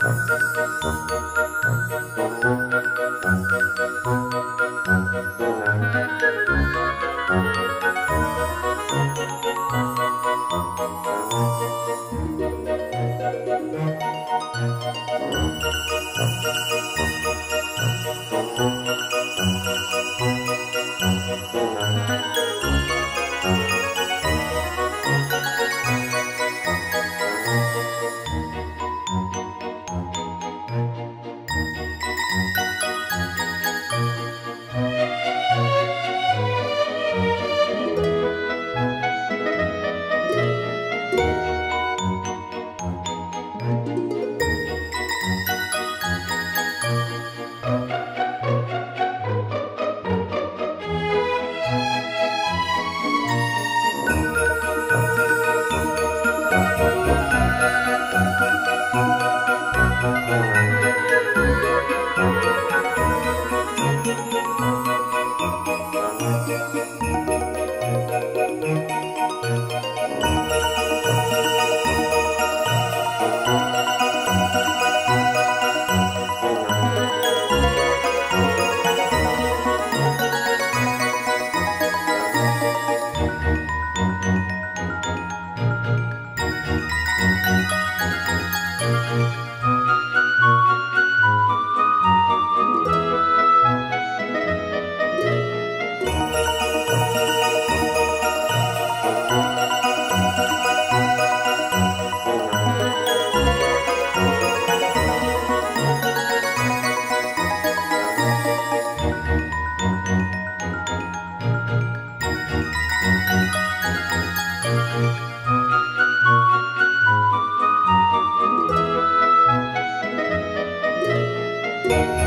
Thank. Música